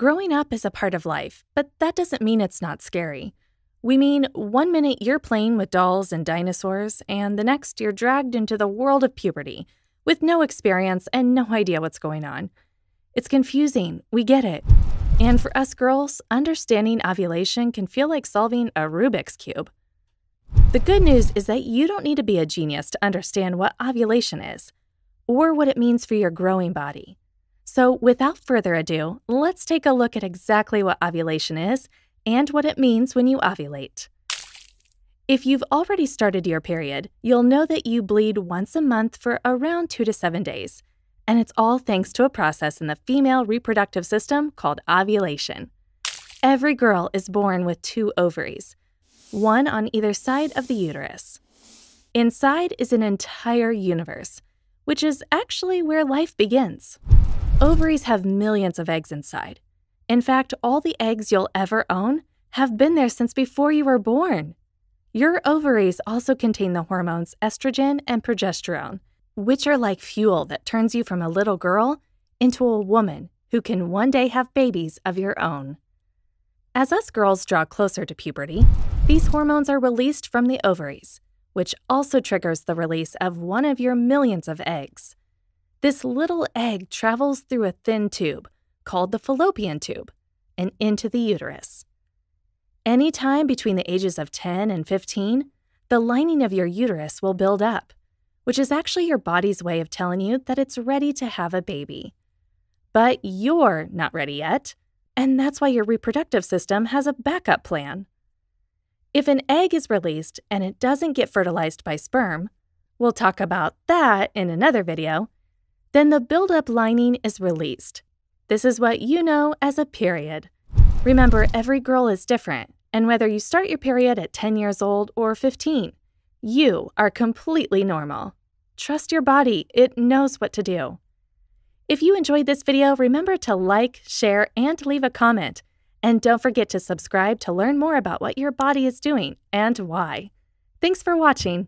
Growing up is a part of life, but that doesn't mean it's not scary. We mean one minute you're playing with dolls and dinosaurs, and the next you're dragged into the world of puberty with no experience and no idea what's going on. It's confusing, we get it. And for us girls, understanding ovulation can feel like solving a Rubik's Cube. The good news is that you don't need to be a genius to understand what ovulation is or what it means for your growing body. So, without further ado, let's take a look at exactly what ovulation is and what it means when you ovulate. If you've already started your period, you'll know that you bleed once a month for around two to seven days, and it's all thanks to a process in the female reproductive system called ovulation. Every girl is born with two ovaries, one on either side of the uterus. Inside is an entire universe, which is actually where life begins. Ovaries have millions of eggs inside. In fact, all the eggs you'll ever own have been there since before you were born. Your ovaries also contain the hormones estrogen and progesterone, which are like fuel that turns you from a little girl into a woman who can one day have babies of your own. As us girls draw closer to puberty, these hormones are released from the ovaries, which also triggers the release of one of your millions of eggs. This little egg travels through a thin tube called the fallopian tube and into the uterus. Any time between the ages of 10 and 15, the lining of your uterus will build up, which is actually your body's way of telling you that it's ready to have a baby. But you're not ready yet, and that's why your reproductive system has a backup plan. If an egg is released and it doesn't get fertilized by sperm, we'll talk about that in another video, then the buildup lining is released. This is what you know as a period. Remember, every girl is different, and whether you start your period at 10 years old or 15, you are completely normal. Trust your body, it knows what to do. If you enjoyed this video, remember to like, share, and leave a comment. And don't forget to subscribe to learn more about what your body is doing and why. Thanks for watching.